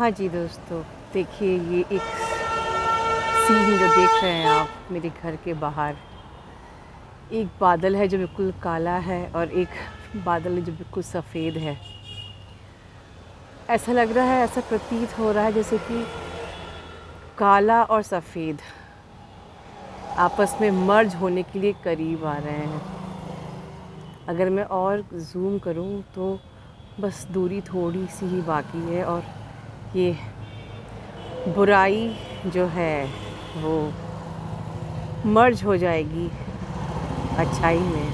हाँ जी दोस्तों, देखिए ये एक सीन जो देख रहे हैं आप मेरे घर के बाहर। एक बादल है जो बिल्कुल काला है और एक बादल है जो बिल्कुल सफ़ेद है। ऐसा लग रहा है, ऐसा प्रतीत हो रहा है जैसे कि काला और सफ़ेद आपस में मर्ज होने के लिए करीब आ रहे हैं। अगर मैं और जूम करूँ तो बस दूरी थोड़ी सी ही बाकी है और ये बुराई जो है, वो मर्ज हो जाएगी अच्छाई में।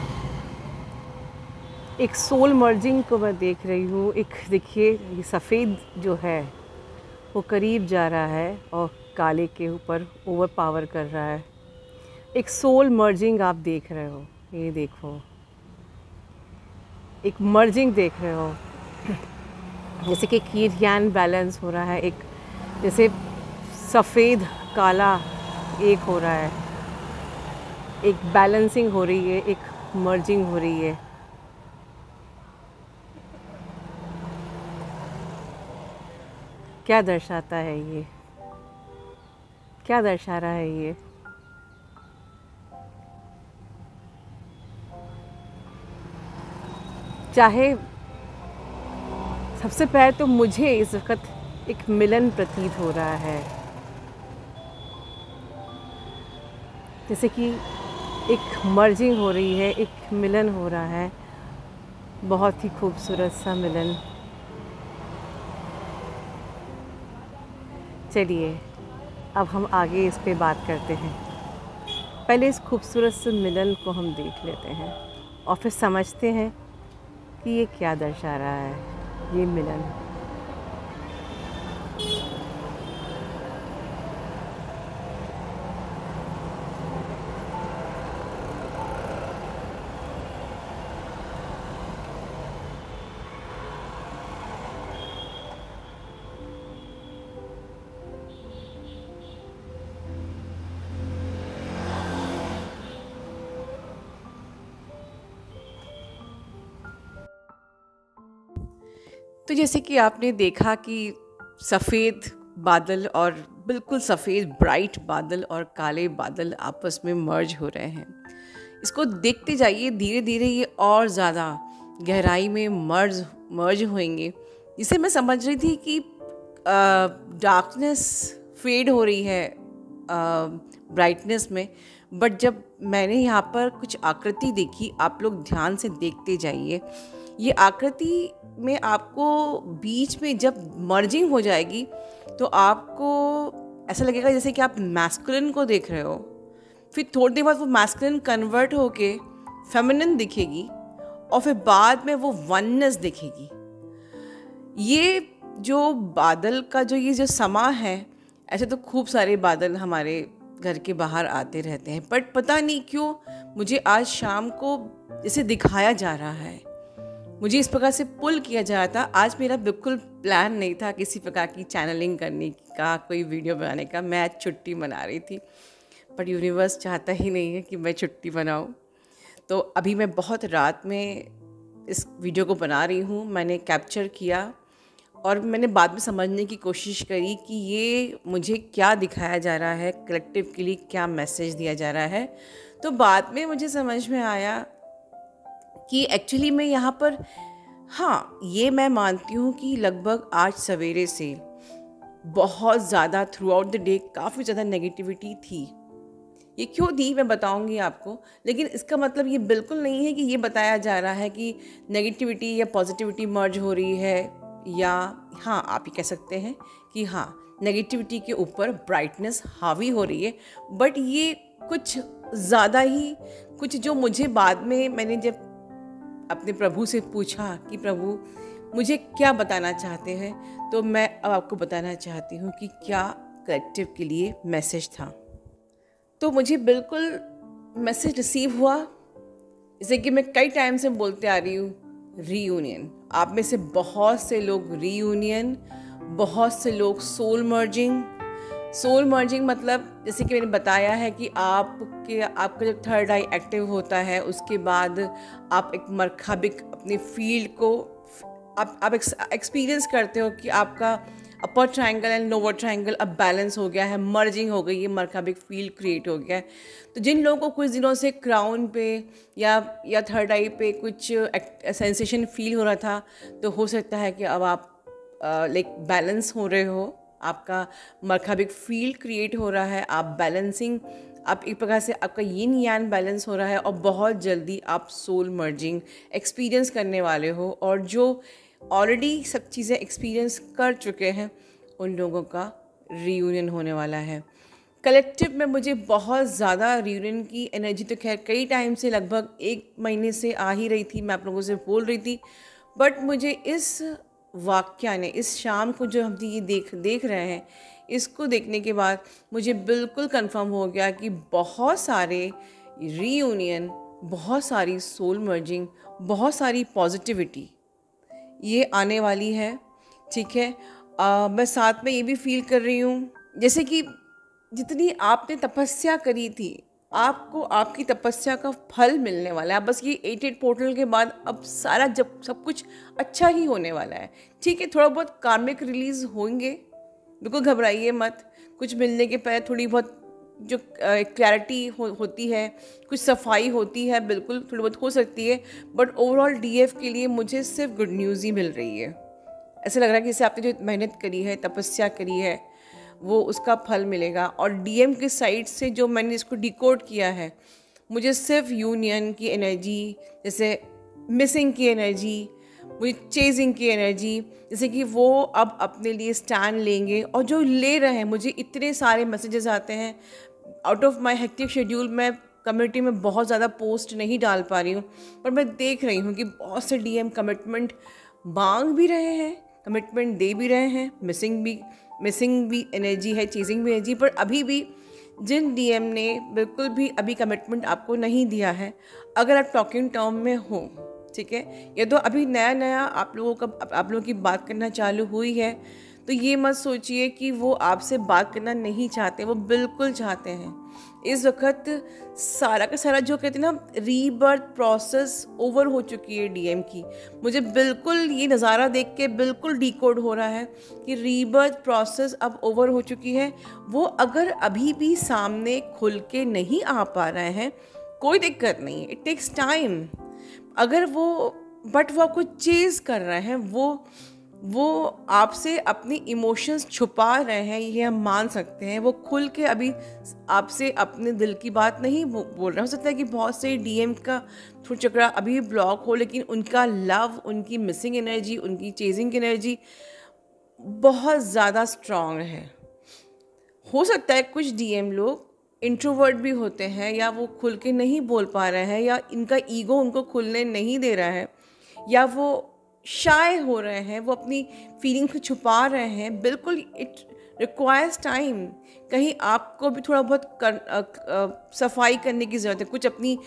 एक सोल मर्जिंग को मैं देख रही हूँ। एक देखिए, ये सफ़ेद जो है, वो करीब जा रहा है और काले के ऊपर ओवर पावर कर रहा है। एक सोल मर्जिंग आप देख रहे हो, ये देखो। एक मर्जिंग देख रहे हो। जैसे कि कीरियान बैलेंस हो रहा है, एक जैसे सफ़ेद, काला एक हो रहा है। एक बैलेंसिंग हो रही है, एक मर्जिंग हो रही है। क्या दर्शाता है ये? क्या दर्शा रहा है ये? चाहे सबसे पहले तो मुझे इस वक्त एक मिलन प्रतीत हो रहा है। जैसे कि एक मर्जिंग हो रही है, एक मिलन हो रहा है। बहुत ही खूबसूरत सा मिलन। चलिए, अब हम आगे इस पे बात करते हैं। पहले इस खूबसूरत से मिलन को हम देख लेते हैं और फिर समझते हैं कि ये क्या दर्शा रहा है। ये मिलन। जैसे कि आपने देखा कि सफ़ेद बादल और बिल्कुल सफ़ेद ब्राइट बादल और काले बादल आपस में मर्ज हो रहे हैं। इसको देखते जाइए धीरे धीरे ये और ज़्यादा गहराई में मर्ज मर्ज होंगे जिसे मैं समझ रही थी कि डार्कनेस फेड हो रही है ब्राइटनेस में बट जब मैंने यहाँ पर कुछ आकृति देखी, आप लोग ध्यान से देखते जाइए। ये आकृति में आपको बीच में जब मर्जिंग हो जाएगी तो आपको ऐसा लगेगा जैसे कि आप मैस्कुलिन को देख रहे हो। फिर थोड़ी देर बाद वो मैस्कुलिन कन्वर्ट होके फेमिनिन दिखेगी और फिर बाद में वो वननेस दिखेगी। ये जो बादल का जो ये जो समा है, ऐसे तो खूब सारे बादल हमारे घर के बाहर आते रहते हैं। बट पता नहीं क्यों, मुझे आज शाम को जैसे दिखाया जा रहा है। मुझे इस प्रकार से पुल किया जा रहा था। आज मेरा बिल्कुल प्लान नहीं था किसी प्रकार की चैनलिंग करने का, कोई वीडियो बनाने का। मैं आज छुट्टी मना रही थी। बट यूनिवर्स चाहता ही नहीं है कि मैं छुट्टी बनाऊँ तो अभी मैं बहुत रात में इस वीडियो को बना रही हूँ। मैंने कैप्चर किया और मैंने बाद में समझने की कोशिश करी कि ये मुझे क्या दिखाया जा रहा है कलेक्टिव के लिए क्या मैसेज दिया जा रहा है। तो बाद में मुझे समझ में आया कि एक्चुअली मैं यहाँ पर हाँ ये मैं मानती हूँ कि लगभग आज सवेरे से बहुत ज़्यादा थ्रू आउट द डे काफ़ी ज़्यादा नेगेटिविटी थी। ये क्यों थी मैं बताऊँगी आपको, लेकिन इसका मतलब ये बिल्कुल नहीं है कि ये बताया जा रहा है कि नेगेटिविटी या पॉजिटिविटी मर्ज हो रही है या हाँ आप ये कह सकते हैं कि हाँ नेगेटिविटी के ऊपर ब्राइटनेस हावी हो रही है। बट ये कुछ ज़्यादा ही, कुछ जो मुझे बाद में मैंने जब अपने प्रभु से पूछा कि प्रभु, मुझे क्या बताना चाहते हैं? तो मैं अब आपको बताना चाहती हूँ कि क्या कलेक्टिव के लिए मैसेज था। तो मुझे बिल्कुल मैसेज रिसीव हुआ। जैसे कि मैं कई टाइम से बोलते आ रही हूँ रीयूनियन आप में से बहुत से लोग रीयूनियन बहुत से लोग सोल मर्जिंग सोल मर्जिंग मतलब जैसे कि मैंने बताया है कि आपके, आपका जब थर्ड आई एक्टिव होता है, उसके बाद आप एक मरखबिक अपने फ़ील्ड को, आप आप एक्सपीरियंस करते हो कि आपका upper triangle and lower triangle अब बैलेंस हो गया है मर्जिंग हो गई है मरखबिक फ़ील्ड क्रिएट हो गया है। तो जिन लोगों को कुछ दिनों से क्राउन पे या या थर्ड आई पे कुछ सेंसेशन फील हो रहा था तो हो सकता है कि अब आप लाइक बैलेंस हो रहे हो। आपका मरकाबिक फ़ील्ड क्रिएट हो रहा है, आप बैलेंसिंग आप एक प्रकार से आपका यिन यान बैलेंस हो रहा है और बहुत जल्दी आप सोल मर्जिंग एक्सपीरियंस करने वाले हो और जो ऑलरेडी सब चीज़ें एक्सपीरियंस कर चुके हैं, उन लोगों का रीयूनियन होने वाला है। कलेक्टिव में मुझे बहुत ज़्यादा रीयूनियन की एनर्जी तो खैर कई टाइम से लगभग एक महीने से आ ही रही थी, मैं आप लोगों से बोल रही थी बट मुझे इस वाक्य ने इस शाम को जो हम ये देख देख रहे हैं इसको देखने के बाद मुझे बिल्कुल कंफर्म हो गया कि बहुत सारे रीयूनियन बहुत सारी सोल मर्जिंग बहुत सारी पॉजिटिविटी ये आने वाली है ठीक है? आ, मैं साथ में ये भी फील कर रही हूँ। जैसे कि जितनी आपने तपस्या करी थी आपको आपकी तपस्या का फल मिलने वाला है। बस ये एट एट पोर्टल के बाद अब सारा जब सब कुछ अच्छा ही होने वाला है। ठीक है थोड़ा बहुत कार्मिक रिलीज़ होंगे। बिल्कुल घबराइए मत। कुछ मिलने के पहले थोड़ी बहुत जो क्लैरिटी हो, होती है कुछ सफ़ाई होती है बिल्कुल थोड़ी बहुत हो सकती है। बट ओवरऑल डीएफ के लिए मुझे सिर्फ़ गुड न्यूज़ ही मिल रही है। ऐसा लग रहा है कि इसे आपने जो मेहनत करी है तपस्या करी है वो उसका फल मिलेगा। और डीएम के साइड से जो मैंने इसको डिकोड किया है, मुझे सिर्फ़ यूनियन की एनर्जी जैसे मिसिंग की एनर्जी मुझे चेजिंग की एनर्जी जैसे कि वो अब अपने लिए स्टैंड लेंगे। और जो ले रहे हैं, मुझे इतने सारे मैसेजेस आते हैं। Out of my hectic schedule मैं कम्युनिटी में बहुत ज़्यादा पोस्ट नहीं डाल पा रही हूँ। पर मैं देख रही हूँ कि बहुत से डीएम कमिटमेंट मांग भी रहे हैं कमिटमेंट दे भी रहे हैं मिसिंग भी मिसिंग भी एनर्जी है चीजिंग भी एनर्जी पर अभी भी जिन डीएम ने बिल्कुल भी अभी कमिटमेंट आपको नहीं दिया है, अगर आप टॉकिंग टर्म में हो, ठीक है, ये तो अभी नया नया आप लोगों का, आप लोगों की बात करना चालू हुई है तो ये मत सोचिए कि वो आपसे बात करना नहीं चाहते, वो बिल्कुल चाहते हैं। इस वक्त सारा का सारा जो कहते हैं ना रीबर्थ प्रोसेस ओवर हो चुकी है डीएम की। मुझे बिल्कुल ये नज़ारा देख के बिल्कुल डिकोड हो रहा है कि रीबर्थ प्रोसेस अब ओवर हो चुकी है। वो अगर अभी भी सामने खुल के नहीं आ पा रहे हैं, कोई दिक्कत नहीं इट टेक्स टाइम अगर वो बट वो आपको चेज़ कर रहे हैं, वो वो आपसे अपनी इमोशंस छुपा रहे हैं, ये हम मान सकते हैं। वो खुल के अभी आपसे अपने दिल की बात नहीं बोल रहे हो। सकता है कि बहुत से डीएम का थ्रू चक्रा अभी ब्लॉक हो, लेकिन उनका लव उनकी मिसिंग एनर्जी उनकी चेजिंग एनर्जी बहुत ज़्यादा स्ट्रॉन्ग है। हो सकता है कुछ डीएम लोग इंट्रोवर्ट भी होते हैं, या वो खुल के नहीं बोल पा रहे हैं, या इनका ईगो उनको खुलने नहीं दे रहा है, या वो शाय हो रहे हैं वो अपनी फीलिंग को छुपा रहे हैं बिल्कुल इट रिक्वायर्स टाइम कहीं आपको भी थोड़ा बहुत कर, आ, आ, सफ़ाई करने की ज़रूरत है कुछ अपनी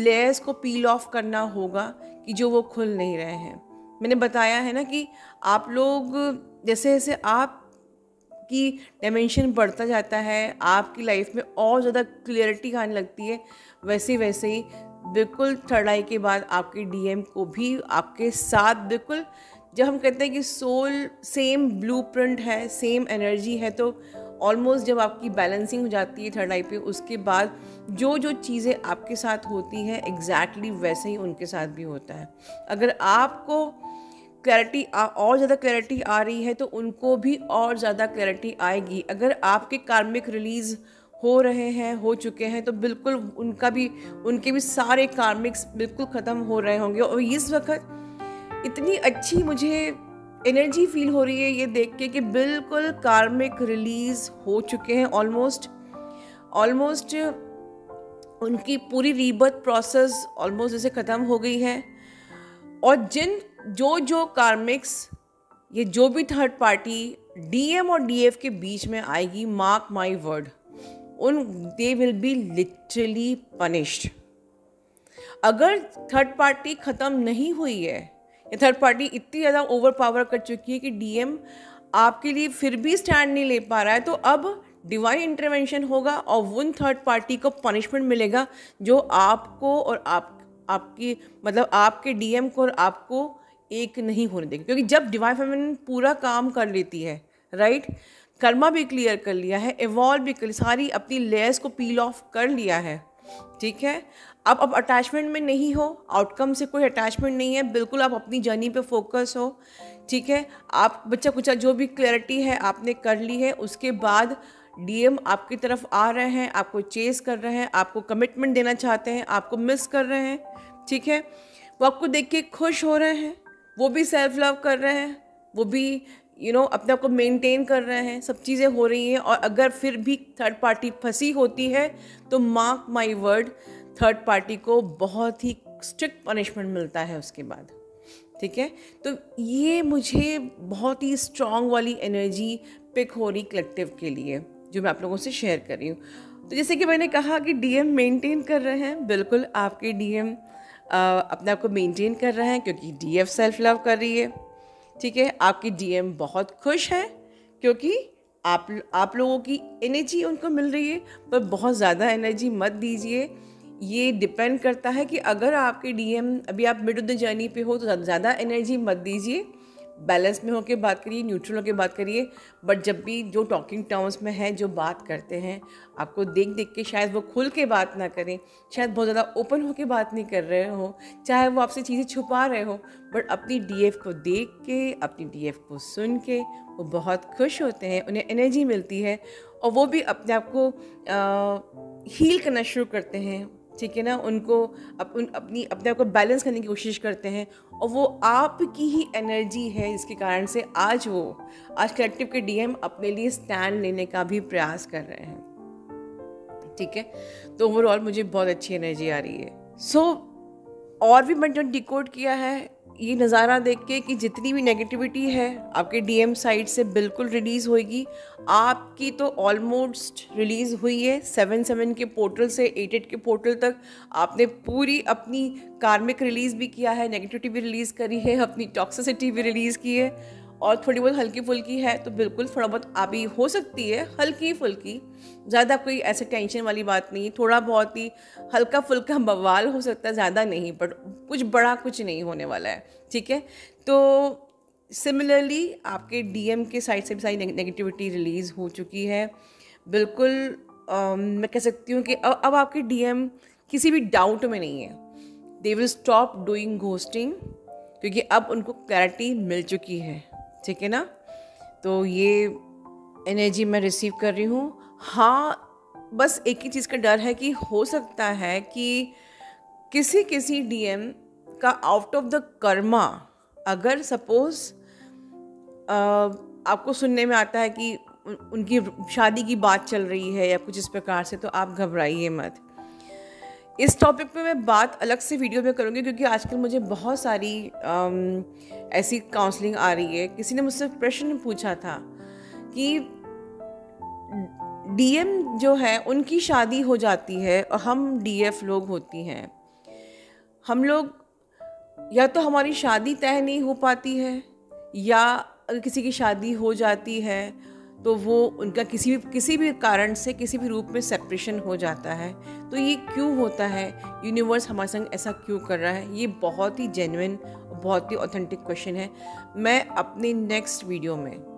लेयर्स को पील ऑफ़ करना होगा कि जो वो खुल नहीं रहे हैं। मैंने बताया है ना कि आप लोग जैसे जैसे आप की डायमेंशन बढ़ता जाता है आपकी लाइफ में और ज़्यादा क्लियरिटी आने लगती है वैसे वैसे ही बिल्कुल थर्ड आई के बाद आपके डीएम को भी आपके साथ बिल्कुल, जब हम कहते हैं कि सोल सेम ब्लूप्रिंट है सेम एनर्जी है तो ऑलमोस्ट जब आपकी बैलेंसिंग हो जाती है थर्ड आई पे, उसके बाद जो जो चीज़ें आपके साथ होती हैं एग्जैक्टली exactly वैसे ही उनके साथ भी होता है। अगर आपको क्लैरिटी और ज़्यादा क्लैरिटी आ रही है तो उनको भी और ज़्यादा क्लैरिटी आएगी। अगर आपके कार्मिक रिलीज़ हो रहे हैं, हो चुके हैं तो बिल्कुल उनका भी, उनके भी सारे कार्मिक्स बिल्कुल ख़त्म हो रहे होंगे। और इस वक्त इतनी अच्छी मुझे एनर्जी फील हो रही है ये देख के कि बिल्कुल कार्मिक रिलीज़ हो चुके हैं ऑलमोस्ट ऑलमोस्ट उनकी पूरी रीबर्थ प्रोसेस ऑलमोस्ट जैसे ख़त्म हो गई है। और जिन जो जो कार्मिक्स ये जो भी थर्ड पार्टी डीएम और डीएफ के बीच में आएगी मार्क माई वर्ड उन they will be literally punished अगर थर्ड पार्टी ख़त्म नहीं हुई है, या थर्ड पार्टी इतनी ज़्यादा ओवर पावर कर चुकी है कि डीएम आपके लिए फिर भी स्टैंड नहीं ले पा रहा है तो अब डिवाइन इंटरवेंशन होगा और उन थर्ड पार्टी को पनिशमेंट मिलेगा जो आपको और आप, आपकी मतलब आपके डीएम को और आपको एक नहीं होने देंगे। क्योंकि जब डिवाइन फेमिनिन पूरा काम कर लेती है राइट कर्मा भी क्लियर कर लिया है इवॉल्व भी कर सारी अपनी लेयर्स को पील ऑफ़ कर लिया है, ठीक है? अब अब अटैचमेंट में नहीं हो आउटकम से कोई अटैचमेंट नहीं है, बिल्कुल आप अपनी जर्नी पे फोकस हो, ठीक है? आप, बच्चा कुछ जो भी क्लैरिटी है, आपने कर ली है, उसके बाद डीएम आपकी तरफ़ आ रहे हैं, आपको चेस कर रहे हैं, आपको कमिटमेंट देना चाहते हैं, आपको मिस कर रहे हैं, ठीक है? वो आपको देख के खुश हो रहे हैं, वो भी सेल्फ लव कर रहे हैं, वो भी यू नो अपने आप को मेंटेन कर रहे हैं, सब चीज़ें हो रही हैं और अगर फिर भी थर्ड पार्टी फंसी होती है तो mark my word third party को बहुत ही स्ट्रिक्ट पनिशमेंट मिलता है उसके बाद। ठीक है? तो ये मुझे बहुत ही स्ट्रॉन्ग वाली एनर्जी पिक हो रही कलेक्टिव के लिए, जो मैं आप लोगों से शेयर कर रही हूँ। तो जैसे कि मैंने कहा कि डीएम मेंटेन कर रहे हैं, बिल्कुल आपके डीएम अपने आप को मेंटेन कर रहे हैं, क्योंकि डीएफ सेल्फ लव कर रही है। ठीक है? आपकी डीएम बहुत खुश है क्योंकि आप आप लोगों की एनर्जी उनको मिल रही है, पर बहुत ज़्यादा एनर्जी मत दीजिए। ये डिपेंड करता है कि अगर आपके डीएम अभी आप मिड ऑफ़ द जर्नी पे हो तो ज़्यादा एनर्जी मत दीजिए। बैलेंस में होकर बात करिए, न्यूट्रल होकर बात करिए, बट जब भी जो टॉकिंग टर्म्स में है, जो बात करते हैं, आपको देख देख के शायद वो खुल के बात ना करें, शायद बहुत ज़्यादा ओपन होकर बात नहीं कर रहे हो, चाहे वो आपसे चीज़ें छुपा रहे हो, बट अपनी डीएफ को देख के, अपनी डीएफ को सुन के वो बहुत खुश होते हैं, उन्हें एनर्जी मिलती है और वो भी अपने आप को हील करना शुरू करते हैं। ठीक है ना? उनको अप, उन अपनी अपने आप को बैलेंस करने की कोशिश करते हैं और वो आपकी ही एनर्जी है जिसके कारण से आज वो आज कलेक्टिव के डीएम अपने लिए स्टैंड लेने का भी प्रयास कर रहे हैं। ठीक है? तो ओवरऑल मुझे बहुत अच्छी एनर्जी आ रही है। सो so, और भी मैंने डिकोड किया है। ये नज़ारा देख के कि जितनी भी नेगेटिविटी है, आपके डीएम साइड से बिल्कुल रिलीज़ होगी आपकी तो ऑलमोस्ट रिलीज़ हुई है। सेवन सेवन के पोर्टल से एट एट के पोर्टल तक आपने पूरी अपनी कार्मिक रिलीज़ भी किया है नेगेटिविटी भी रिलीज़ करी है, अपनी टॉक्सिसिटी भी रिलीज़ की है। और थोड़ी बहुत हल्की फुल्की है तो बिल्कुल थोड़ा बहुत अभी हो सकती है हल्की फुल्की। ज़्यादा कोई ऐसे टेंशन वाली बात नहीं थोड़ा बहुत ही हल्का फुल्का बवाल हो सकता है ज़्यादा नहीं बट कुछ बड़ा कुछ नहीं होने वाला है ठीक है? तो सिमिलरली आपके डीएम के साइड से भी सारी नेगेटिविटी रिलीज़ हो चुकी है। बिल्कुल आ, मैं कह सकती हूँ कि अब अब आपके डीएम किसी भी डाउट में नहीं है। They will stop doing ghosting क्योंकि अब उनको क्लैरिटी मिल चुकी है। ठीक है ना? तो ये एनर्जी मैं रिसीव कर रही हूँ। हाँ बस एक ही चीज़ का डर है कि हो सकता है कि किसी किसी डीएम का आउट ऑफ़ द कर्मा अगर सपोज़ आपको सुनने में आता है कि उनकी शादी की बात चल रही है या कुछ इस प्रकार से तो आप घबराइए मत। इस टॉपिक पे मैं बात अलग से वीडियो में करूँगी क्योंकि आजकल मुझे बहुत सारी आम, ऐसी काउंसलिंग आ रही है। किसी ने मुझसे प्रश्न पूछा था कि डीएम जो है उनकी शादी हो जाती है और हम डीएफ लोग होती हैं। हम लोग या तो हमारी शादी तय नहीं हो पाती है या किसी की शादी हो जाती है तो वो उनका किसी भी किसी भी कारण से, किसी भी रूप में सेपरेशन हो जाता है। तो ये क्यों होता है? यूनिवर्स हमारे संग ऐसा क्यों कर रहा है? ये बहुत ही जेन्युइन बहुत ही ऑथेंटिक क्वेश्चन है। मैं अपने नेक्स्ट वीडियो में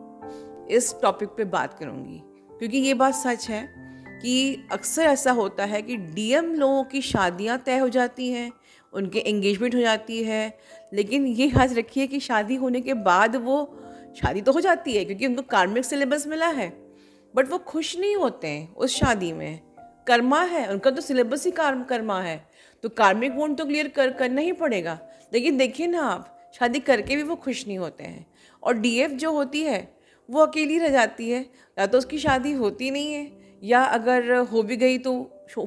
इस टॉपिक पे बात करूँगी। क्योंकि ये बात सच है कि अक्सर ऐसा होता है कि डीएम लोगों की शादियाँ तय हो जाती हैं, उनके एंगेजमेंट हो जाती है, लेकिन ये याद रखिए कि शादी होने के बाद वो शादी तो हो जाती है, क्योंकि उनको कार्मिक सिलेबस मिला है। बट वो खुश नहीं होते हैं उस शादी में। कर्मा है, उनका तो सिलेबस ही कार्म कर्मा है। तो कार्मिक वोट तो क्लियर कर, करना ही पड़ेगा। लेकिन देखिए ना आप, शादी करके भी वो खुश नहीं होते हैं। और डीएफ जो होती है, वो अकेली रह जाती है। या तो उसकी शादी होती नहीं है, या अगर हो भी गई तो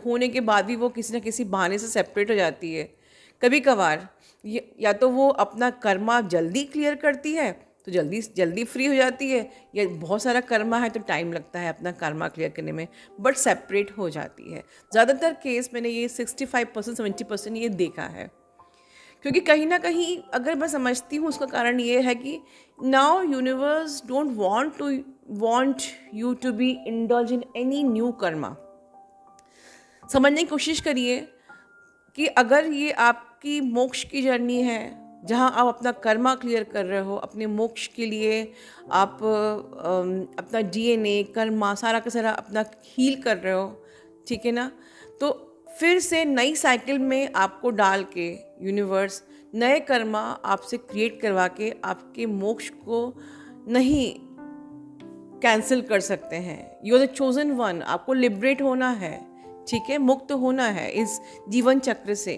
होने के बाद भी वो किसी न किसी बहाने से सेपरेट हो जाती है। कभी कभार या तो वो अपना कर्मा जल्दी क्लियर करती है तो जल्दी जल्दी फ्री हो जाती है या बहुत सारा कर्मा है तो टाइम लगता है अपना कर्मा क्लियर करने में बट सेपरेट हो जाती है। ज़्यादातर केस मैंने ये sixty five percent seventy percent ये देखा है। क्योंकि कहीं ना कहीं अगर मैं समझती हूँ उसका कारण ये है कि now universe don't want to want you to be indulge in any new karma समझने की कोशिश करिए कि अगर ये आपकी मोक्ष की जर्नी है जहाँ आप अपना कर्मा क्लियर कर रहे हो, अपने मोक्ष के लिए आप अपना डीएनए कर्मा, सारा का सारा अपना हील कर रहे हो, ठीक है ना? तो फिर से नई साइकिल में आपको डाल के यूनिवर्स नए कर्मा आपसे क्रिएट करवा के आपके मोक्ष को नहीं कैंसिल कर सकते हैं। You are the chosen one आपको लिबरेट होना है, ठीक है? मुक्त होना है इस जीवन चक्र से।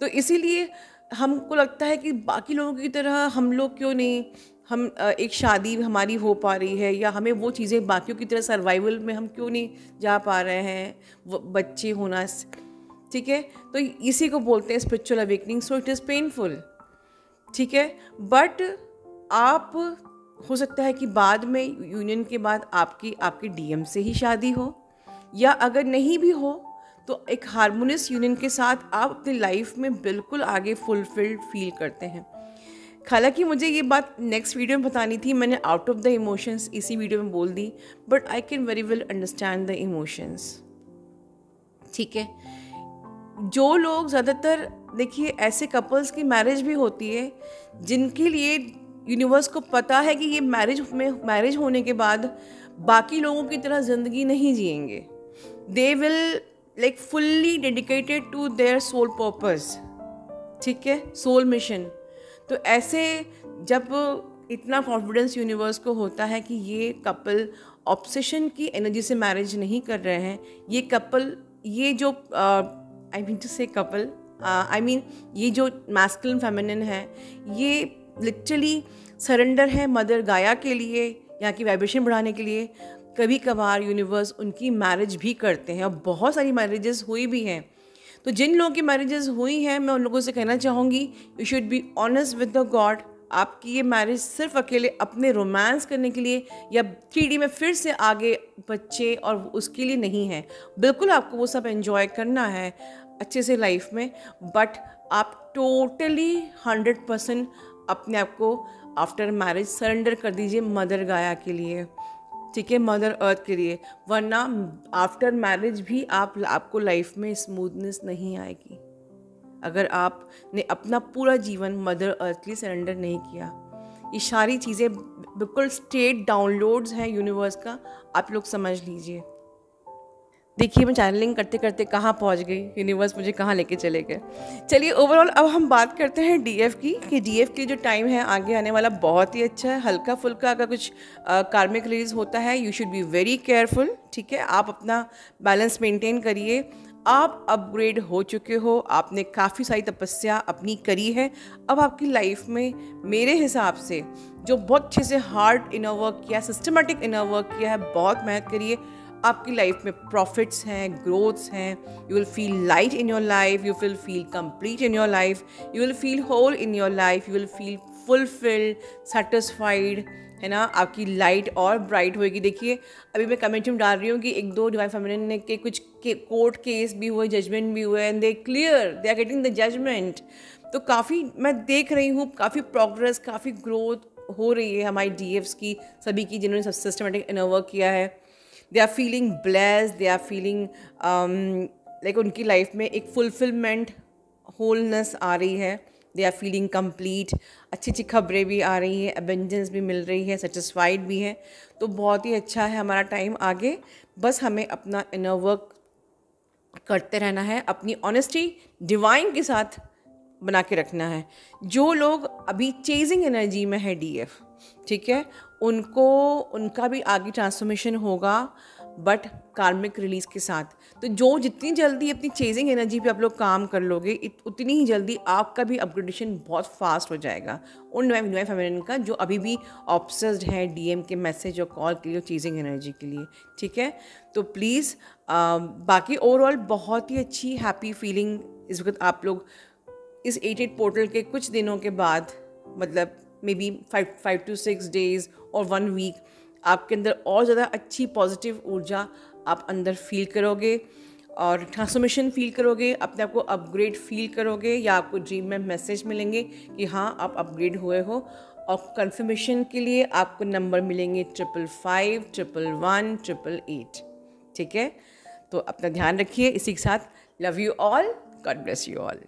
तो इसीलिए हमको लगता है कि बाकी लोगों की तरह हम लोग क्यों नहीं, हम एक शादी हमारी हो पा रही है या हमें वो चीज़ें बाकियों की तरह सर्वाइवल में हम क्यों नहीं जा पा रहे हैं बच्चे होना ठीक है? तो इसी को बोलते हैं spiritual awakening so it is painful ठीक है? बट आप, हो सकता है कि बाद में यूनियन के बाद आपकी, आपके डीएम से ही शादी हो, या अगर नहीं भी हो तो एक हारमोनियस यूनियन के साथ आप अपनी लाइफ में बिल्कुल आगे फुलफिल्ड फील करते हैं। हालाँकि मुझे ये बात नेक्स्ट वीडियो में बतानी थी, मैंने आउट ऑफ़ द इमोशंस इसी वीडियो में बोल दी but I can very well understand the emotions ठीक है? जो लोग ज़्यादातर, देखिए, ऐसे कपल्स की मैरिज भी होती है, जिनके लिए यूनिवर्स को पता है कि ये मैरिज में मैरिज होने के बाद बाकी लोगों की तरह ज़िंदगी नहीं जिएँगे। They will like fully dedicated to their soul purpose ठीक है? सोल मिशन तो ऐसे जब इतना कॉन्फिडेंस यूनिवर्स को होता है कि ये कपल ऑप्सेशन की एनर्जी से मैरिज नहीं कर रहे हैं, ये कपल ये जो I mean to say couple I mean ये जो मैस्कुलिन फेमिनिन है, ये लिटरली सरेंडर है मदर गाया के लिए यहाँ की वाइब्रेशन बढ़ाने के लिए कभी कभार यूनिवर्स उनकी मैरिज भी करते हैं और बहुत सारी मैरिजेस हुई भी हैं। तो जिन लोगों की मैरिजेस हुई हैं, मैं उन लोगों से कहना चाहूँगी you should be honest with the God आपकी ये मैरिज सिर्फ़ अकेले अपने रोमांस करने के लिए या थ्री में फिर से आगे बच्चे और उसके लिए नहीं है। बिल्कुल आपको वो सब एंजॉय करना है अच्छे से लाइफ में बट आप टोटली हंड्रेड परसेंट अपने आप को आफ्टर मैरिज सरेंडर कर दीजिए मदर गाया के लिए। ठीक है मदर अर्थ के लिए। वरना आफ्टर मैरिज भी आप, आपको लाइफ में स्मूथनेस नहीं आएगी। अगर आपने अपना पूरा जीवन मदर अर्थ के लिए सरेंडर नहीं किया। ये सारी चीज़ें बिल्कुल स्टेट डाउनलोड्स हैं यूनिवर्स का, आप लोग समझ लीजिए। देखिए, मैं चैनलिंग करते करते कहाँ पहुँच गई? यूनिवर्स मुझे कहाँ लेके चले गए? चलिए ओवरऑल अब हम बात करते हैं डीएफ की, कि डीएफ की जो टाइम है, आगे आने वाला बहुत ही अच्छा है। हल्का फुल्का अगर कुछ कार्मिक रिलीज़ होता है you should be very careful ठीक है? आप अपना बैलेंस मेंटेन करिए। आप अपग्रेड हो चुके हो, आपने काफ़ी सारी तपस्या अपनी करी है। अब आपकी लाइफ में, मेरे हिसाब से, जो बहुत अच्छे से हार्ड इनर वर्क किया सिस्टमेटिक इनर वर्क किया है, बहुत मेहनत करिए आपकी लाइफ में प्रॉफिट्स हैं ग्रोथ्स हैं you will feel light in your life you will feel complete in your life you will feel whole in your life you will feel fulfilled satisfied है ना? आपकी लाइट और ब्राइट होएगी। देखिए अभी मैं कमेंट में डाल रही हूँ कि एक दो डिवाइन फेमिनिन ने के कुछ के, कोर्ट केस भी हुए जजमेंट भी हुए and they clear they are getting the judgement तो काफ़ी मैं देख रही हूँ काफ़ी प्रोग्रेस काफ़ी ग्रोथ हो रही है हमारी डी की सभी की जिन्होंने सिस्टमेटिक इनर वर्क किया है। They are feeling bless they are feeling like उनकी लाइफ में एक फुलफिलमेंट होलनेस आ रही है। दे आर फीलिंग कंप्लीट अच्छी अच्छी खबरें भी आ रही हैं एवेंजेंस भी मिल रही है सेटिस्फाइड भी है। तो बहुत ही अच्छा है हमारा टाइम आगे। बस हमें अपना इनर वर्क करते रहना है, अपनी ऑनेस्टी डिवाइन के साथ बना के रखना है। जो लोग अभी चेजिंग एनर्जी में है डीएफ ठीक है? उनको, उनका भी आगे ट्रांसफॉर्मेशन होगा बट कार्मिक रिलीज़ के साथ। तो जो जितनी जल्दी अपनी चेजिंग एनर्जी पे आप लोग काम कर लोगे उतनी ही जल्दी आपका भी अपग्रेडेशन बहुत फास्ट हो जाएगा। उन नए फेमिनिन का, जो अभी भी ऑप्सर्ड है डीएम के मैसेज और कॉल के लिए चेजिंग एनर्जी के लिए। ठीक है? तो प्लीज़ बाकी ओवरऑल बहुत ही अच्छी हैप्पी फीलिंग इस वक्त आप लोग, इस एट पोर्टल के कुछ दिनों के बाद मतलब maybe five five to six days और वन वीक आपके अंदर और ज़्यादा अच्छी पॉजिटिव ऊर्जा आप अंदर फील करोगे और ट्रांसफॉर्मेशन फील करोगे, अपने आप को अपग्रेड फील करोगे या आपको ड्रीम में मैसेज मिलेंगे कि हाँ आप अपग्रेड हुए हो और कन्फर्मेशन के लिए आपको नंबर मिलेंगे triple five triple one triple eight ठीक है? तो अपना ध्यान रखिए इसी के साथ. Love you all God bless you all